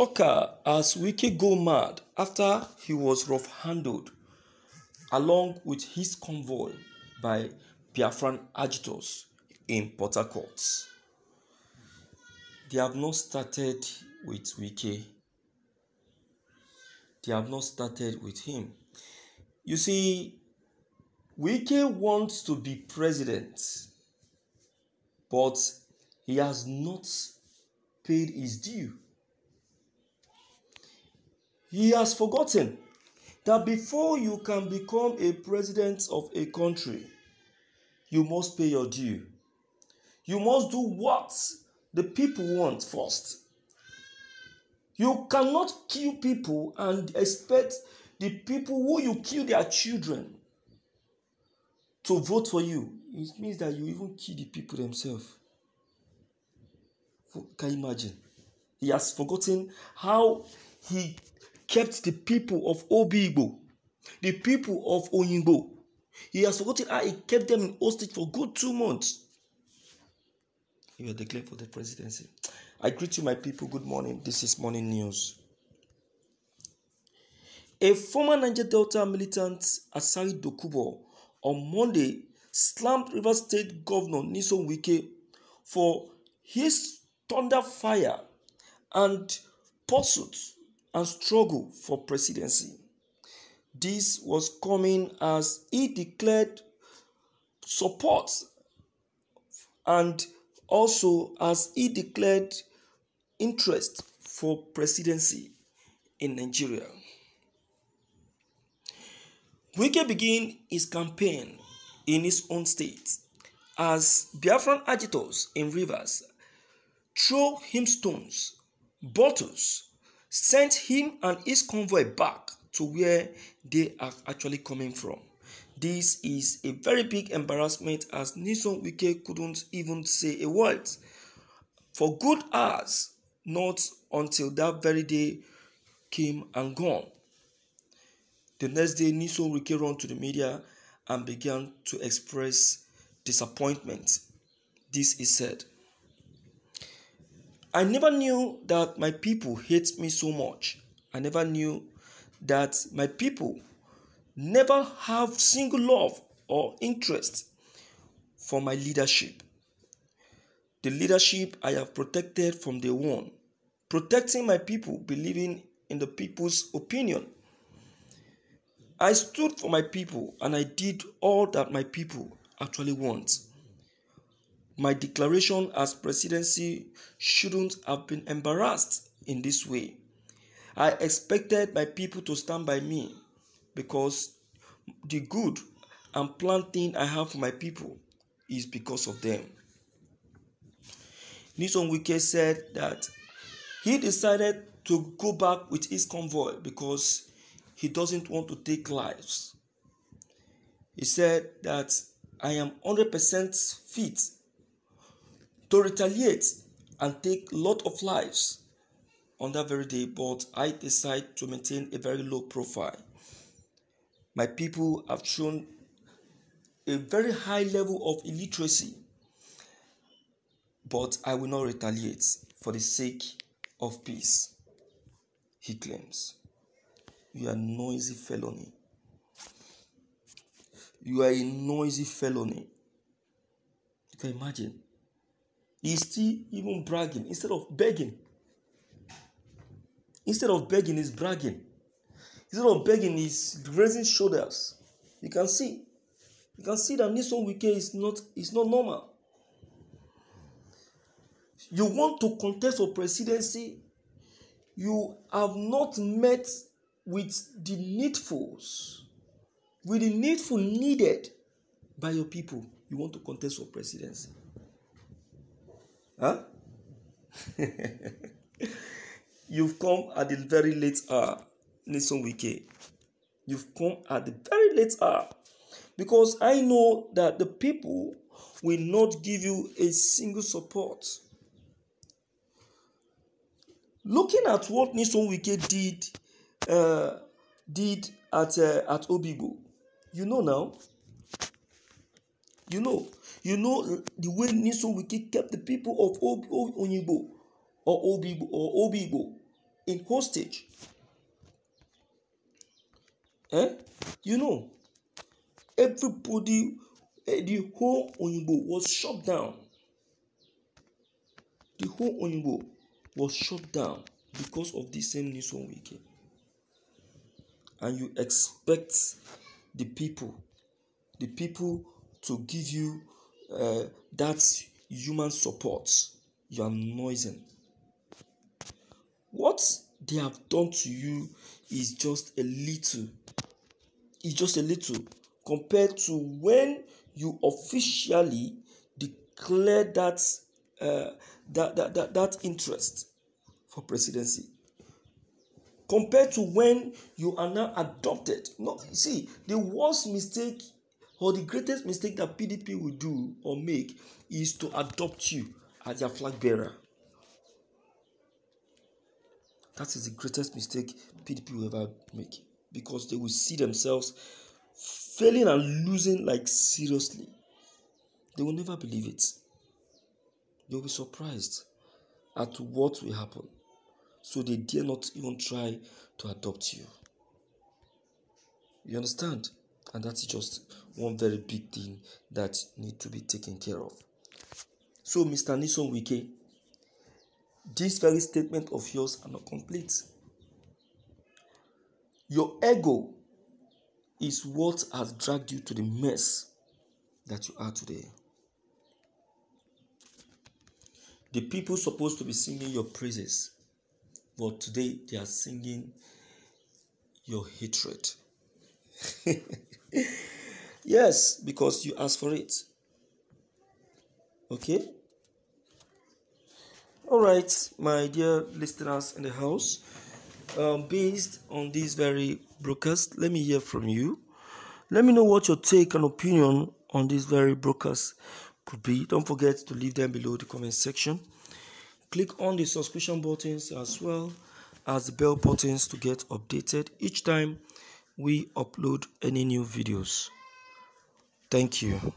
Shocker as Wike go mad after he was rough-handled along with his convoy by Biafran agitators in Port Harcourt. They have not started with Wike. They have not started with him. You see, Wike wants to be president, but he has not paid his due. He has forgotten that before you can become a president of a country, you must pay your due. You must do what the people want first. You cannot kill people and expect the people who you kill their children to vote for you. It means that you even kill the people themselves. Can you imagine? He has forgotten how he kept the people of Obibo, the people of Oyinbo. He has forgotten how he kept them in hostage for good two months. He was declared for the presidency. I greet you, my people. Good morning. This is morning news. A former Niger Delta militant, Asari Dokubo, on Monday slammed River State Governor Nyesom Wike for his thunder fire and pursuit and struggle for presidency. This was coming as he declared support and also as he declared interest for presidency in Nigeria. Wike began his campaign in his own state as Biafran agitators in rivers threw him stones, bottles, sent him and his convoy back to where they are actually coming from. This is a very big embarrassment as Nyesom Wike couldn't even say a word for good hours, not until that very day came and gone. The next day, Nyesom Wike ran to the media and began to express disappointment. This is said. I never knew that my people hate me so much. I never knew that my people never have single love or interest for my leadership. The leadership I have protected from day one, protecting my people, believing in the people's opinion. I stood for my people and I did all that my people actually want. My declaration as presidency shouldn't have been embarrassed in this way. I expected my people to stand by me because the good and planned thing I have for my people is because of them. Nyesom Wike said that he decided to go back with his convoy because he doesn't want to take lives. He said that I am 100% fit to retaliate and take lot of lives on that very day, but I decide to maintain a very low profile. My people have shown a very high level of illiteracy, but I will not retaliate for the sake of peace, he claims. You are noisy felony. You are a noisy felony. You can imagine he's still even bragging instead of begging. Instead of begging, he's bragging. Instead of begging, he's raising shoulders. You can see. You can see that Nyesom Wike is not is not normal. You want to contest for presidency, you have not met with the needfuls, with the needful needed by your people. You want to contest for presidency. Huh? You've come at the very late hour, Nison Wike. You've come at the very late hour. Because I know that the people will not give you a single support. Looking at what Nison Wike did uh, did at uh, at Obibo, you know now. You know, you know the way Nyesom Wike kept the people of Ob- Ob- Onyibo or Obibo or Obibo in hostage. Eh? You know, everybody, eh, the whole Oyinbo was shut down. The whole Oyinbo was shut down because of this same on weekend. And you expect the people, the people to give you uh, that human support you are noising. What they have done to you is just a little, it's just a little compared to when you officially declare that, uh, that, that, that, that interest for presidency compared to when you are now adopted. No, see, the worst mistake or the greatest mistake that PDP will do or make is to adopt you as their flag bearer. That is the greatest mistake PDP will ever make because they will see themselves failing and losing like seriously. They will never believe it. They will be surprised at what will happen. So they dare not even try to adopt you. You understand? And that's just one very big thing that need to be taken care of. So, Mr. Nyesom Wike, this very statement of yours are not complete. Your ego is what has dragged you to the mess that you are today. The people supposed to be singing your praises, but today they are singing your hatred. yes, because you asked for it. Okay? All right, my dear listeners in the house, um, based on this very broadcast, let me hear from you. Let me know what your take and opinion on this very broadcast could be. Don't forget to leave them below the comment section. Click on the subscription buttons as well as the bell buttons to get updated each time we upload any new videos. Thank you.